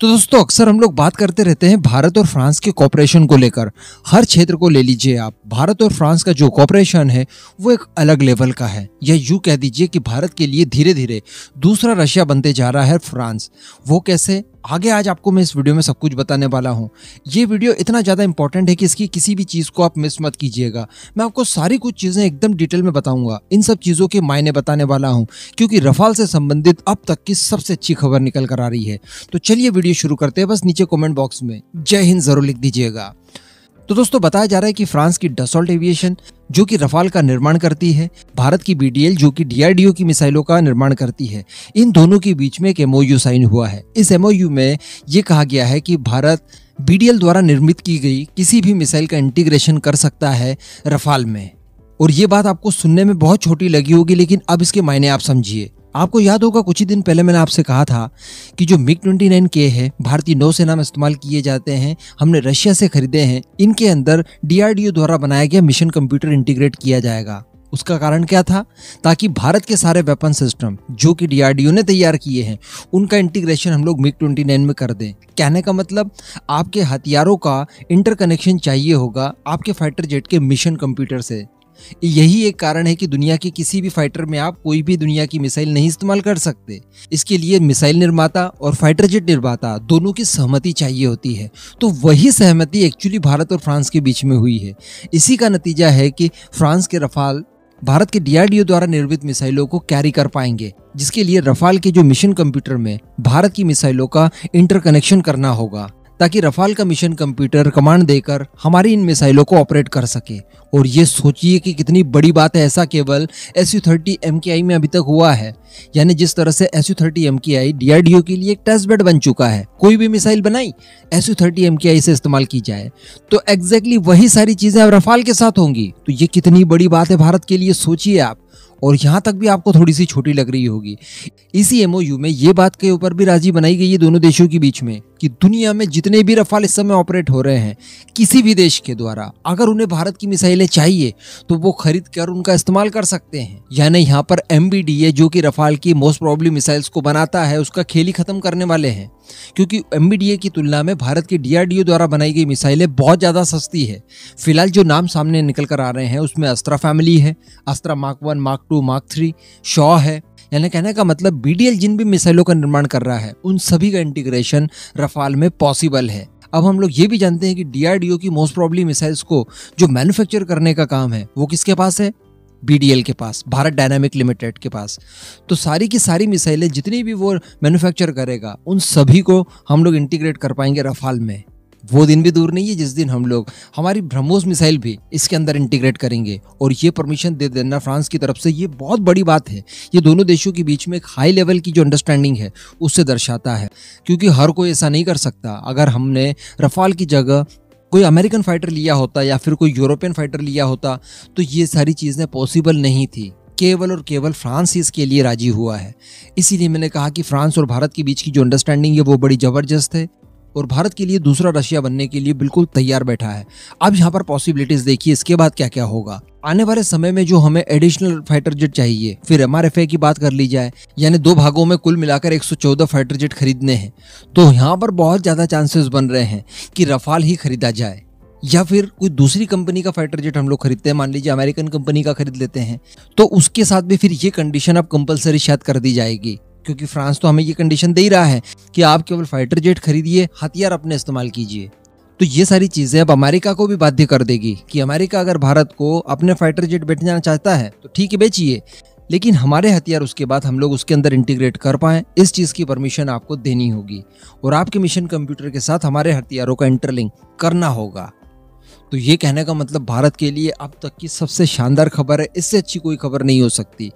तो दोस्तों, अक्सर हम लोग बात करते रहते हैं भारत और फ्रांस के कॉपरेशन को लेकर। हर क्षेत्र को ले लीजिए आप। भारत और फ्रांस का जो कॉपरेशन है, वो एक अलग लेवल का है। या यूँ कह दीजिए कि भारत के लिए धीरे धीरे दूसरा रशिया बनते जा रहा है फ्रांस। वो कैसे? आगे आज आपको मैं इस वीडियो में सब कुछ बताने वाला हूँ। ये वीडियो इतना ज़्यादा इंपॉर्टेंट है कि इसकी किसी भी चीज़ को आप मिस मत कीजिएगा। मैं आपको सारी कुछ चीज़ें एकदम डिटेल में बताऊँगा। इन सब चीज़ों के मायने बताने वाला हूँ, क्योंकि रफाल से संबंधित अब तक की सबसे अच्छी खबर निकल कर आ रही है। तो चलिए वीडियो शुरू करते हैं। बस नीचे कॉमेंट बॉक्स में। जय हिंद ज़रूर लिख दीजिएगा। तो दोस्तों, बताया जा रहा है कि फ्रांस की डसोल्ट एविएशन, जो कि रफाल का निर्माण करती है, भारत की बीडीएल जो कि डीआरडीओ की मिसाइलों का निर्माण करती है, इन दोनों के बीच में एक एमओयू साइन हुआ है। इस एमओयू में ये कहा गया है कि भारत बीडीएल द्वारा निर्मित की गई किसी भी मिसाइल का इंटीग्रेशन कर सकता है रफाल में। और ये बात आपको सुनने में बहुत छोटी लगी होगी, लेकिन अब इसके मायने आप समझिए। आपको याद होगा, कुछ ही दिन पहले मैंने आपसे कहा था कि जो मिग 29 के है, भारतीय नौसेना में इस्तेमाल किए जाते हैं, हमने रशिया से खरीदे हैं, इनके अंदर डीआरडीओ द्वारा बनाया गया मिशन कंप्यूटर इंटीग्रेट किया जाएगा। उसका कारण क्या था? ताकि भारत के सारे वेपन सिस्टम, जो कि डीआरडीओ ने तैयार किए हैं, उनका इंटीग्रेशन हम लोग मिग 29 में कर दें। कहने का मतलब आपके हथियारों का इंटरकनेक्शन चाहिए होगा आपके फाइटर जेट के मिशन कंप्यूटर से। यही एक कारण है कि दुनिया के किसी भी फाइटर में आप कोई भी दुनिया की मिसाइल नहीं इस्तेमाल कर सकते। इसके लिए मिसाइल निर्माता और फाइटर जेट निर्माता दोनों की सहमति चाहिए होती है। तो वही सहमति एक्चुअली भारत और फ्रांस के बीच में हुई है। इसी का नतीजा है कि फ्रांस के रफाल भारत के डीआरडीओ द्वारा निर्मित मिसाइलों को कैरी कर पाएँगे, जिसके लिए रफाल के जो मिशन कंप्यूटर में भारत की मिसाइलों का इंटरकनेक्शन करना होगा। ताकि रफाल का मिशन कंप्यूटर कमांड देकर हमारी इन मिसाइलों को ऑपरेट कर सके। और ये सोचिए कि कितनी बड़ी बात है, ऐसा केवल S U thirty M K आई में अभी तक हुआ है। यानी जिस तरह से S U thirty M K आई डीआरडीओ के लिए एक टेस्ट बेड बन चुका है, कोई भी मिसाइल बनाई S U thirty M K आई से इस्तेमाल की जाए। तो एग्जैक्टली वही सारी चीज़ें अब रफाल के साथ होंगी। तो ये कितनी बड़ी बात है भारत के लिए, सोचिए आप। और यहाँ तक भी आपको थोड़ी सी छोटी लग रही होगी। इसी एमओयू में ये बात के ऊपर भी राज़ी बनाई गई है दोनों देशों के बीच में। कि दुनिया में जितने भी रफाल इस समय ऑपरेट हो रहे हैं, किसी भी देश के द्वारा, अगर उन्हें भारत की मिसाइलें चाहिए तो वो खरीद कर उनका इस्तेमाल कर सकते हैं। यानी यहाँ पर एमबीडीए जो कि रफाल की मोस्ट प्रॉब्लम मिसाइल्स को बनाता है, उसका खेल ही खत्म करने वाले हैं। क्योंकि एमबीडीए की तुलना में भारत की डीआरडीओ द्वारा बनाई गई मिसाइलें बहुत ज़्यादा सस्ती है। फ़िलहाल जो नाम सामने निकल कर आ रहे हैं, उसमें अस्त्रा फैमिली है Astra mark one mark two mark three Shaw है। यानी कहने का मतलब बीडीएल जिन भी मिसाइलों का निर्माण कर रहा है, उन सभी का इंटीग्रेशन रफाल में पॉसिबल है। अब हम लोग ये भी जानते हैं कि डीआरडीओ की मोस्ट प्रॉब्ली मिसाइल्स को जो मैन्युफैक्चर करने का काम है, वो किसके पास है? बीडीएल के पास, भारत डायनामिक लिमिटेड के पास। तो सारी की सारी मिसाइलें जितनी भी वो मैन्युफैक्चर करेगा, उन सभी को हम लोग इंटीग्रेट कर पाएँगे रफाल में। वो दिन भी दूर नहीं है, जिस दिन हम लोग, हमारी ब्रह्मोस मिसाइल भी इसके अंदर इंटीग्रेट करेंगे। और ये परमिशन दे देना फ्रांस की तरफ़ से, ये बहुत बड़ी बात है। ये दोनों देशों के बीच में एक हाई लेवल की जो अंडरस्टैंडिंग है, उससे दर्शाता है। क्योंकि हर कोई ऐसा नहीं कर सकता। अगर हमने रफाल की जगह कोई अमेरिकन फाइटर लिया होता या फिर कोई यूरोपियन फाइटर लिया होता तो ये सारी चीज़ें पॉसिबल नहीं थी। केवल और केवल फ्रांस ही इसके लिए राज़ी हुआ है। इसीलिए मैंने कहा कि फ्रांस और भारत के बीच की जो अंडरस्टैंडिंग है, वो बड़ी ज़बरदस्त है। और भारत के लिए दूसरा रशिया बनने के लिए बिल्कुल तैयार बैठा है। अब यहाँ पर पॉसिबिलिटीज देखिए, इसके बाद क्या क्या होगा? आने वाले समय में जो हमें एडिशनल फाइटर जेट चाहिए, फिर एम की बात कर ली जाए, यानी दो भागों में कुल मिलाकर 114 फाइटर जेट खरीदने हैं। तो यहाँ पर बहुत ज़्यादा चांसेस बन रहे हैं कि रफाल ही खरीदा जाए, या फिर कोई दूसरी कंपनी का फाइटर जेट हम लोग खरीदते हैं, मान लीजिए अमेरिकन कंपनी का खरीद लेते हैं। तो उसके साथ भी फिर ये कंडीशन अब कंपलसरी शायद कर दी जाएगी। क्योंकि फ्रांस तो हमें ये कंडीशन दे ही रहा है कि आप केवल फाइटर जेट खरीदिए, हथियार अपने इस्तेमाल कीजिए। तो ये सारी चीज़ें अब अमेरिका को भी बाध्य कर देगी कि अमेरिका अगर भारत को अपने फाइटर जेट बेचना चाहता है तो ठीक है, बेचिए। लेकिन हमारे हथियार उसके बाद हम लोग उसके अंदर इंटीग्रेट कर पाए, इस चीज़ की परमिशन आपको देनी होगी। और आपके मिशन कंप्यूटर के साथ हमारे हथियारों का इंटरलिंक करना होगा। तो ये कहने का मतलब भारत के लिए अब तक की सबसे शानदार खबर है, इससे अच्छी कोई खबर नहीं हो सकती।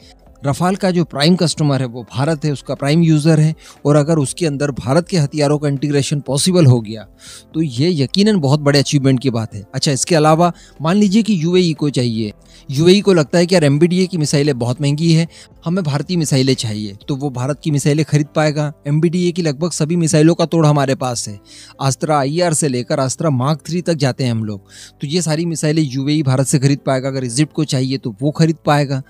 रफाल का जो प्राइम कस्टमर है, वो भारत है, उसका प्राइम यूज़र है और अगर उसके अंदर भारत के हथियारों का इंटीग्रेशन पॉसिबल हो गया तो ये यकीनन बहुत बड़े अचीवमेंट की बात है। अच्छा इसके अलावा मान लीजिए कि यूएई को चाहिए। यूएई को लगता है कि यार एमबीडीए की मिसाइलें बहुत महँगी है, हमें भारतीय मिसाइलें चाहिए तो वो भारत की मिसाइलें खरीद पाएगा। एमबीडीए की लगभग सभी मिसाइलों का तोड़ हमारे पास है। अस्त्रा आई से लेकर अस्त्रा मार्क थ्री तक जाते हैं हम लोग तो ये सारी मिसाइलें यूएई भारत से खरीद पाएगा। अगर इजिप्ट को चाहिए तो वो खरीद पाएगा।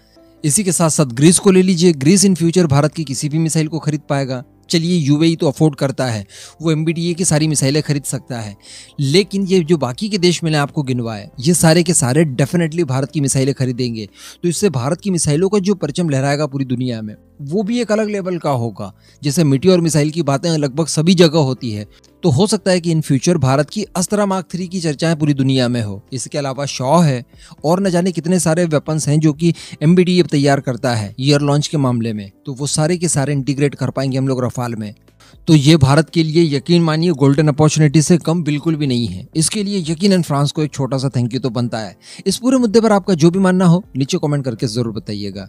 इसी के साथ साथ ग्रीस को ले लीजिए। ग्रीस इन फ्यूचर भारत की किसी भी मिसाइल को खरीद पाएगा। चलिए यूएई तो अफोर्ड करता है। वो एम की सारी मिसाइलें खरीद सकता है। लेकिन ये जो बाकी के देश मैंने आपको गिनवाए, ये सारे के सारे डेफिनेटली भारत की मिसाइलें खरीदेंगे। तो इससे भारत की मिसाइलों का जो परचम लहराएगा पूरी दुनिया में। वो भी एक अलग लेवल का होगा। जैसे मिट्टी और मिसाइल की बातें लगभग सभी जगह होती है। तो हो सकता है कि इन फ्यूचर भारत की अस्त्रा मार्क थ्री की चर्चाएँ पूरी दुनिया में हो। इसके अलावा शॉ है और न जाने कितने सारे वेपन्स हैं जो कि एम अब तैयार करता है ईयर लॉन्च के मामले में। तो वो सारे के सारे इंटीग्रेट कर पाएँगे हम लोग रफाल में। तो ये भारत के लिए यकीन मानिए गोल्डन अपॉर्चुनिटी से कम बिल्कुल भी नहीं है। इसके लिए यकीन फ्रांस को एक छोटा सा थैंक यू तो बनता है। इस पूरे मुद्दे पर आपका जो भी मानना हो, नीचे कमेंट करके ज़रूर बताइएगा।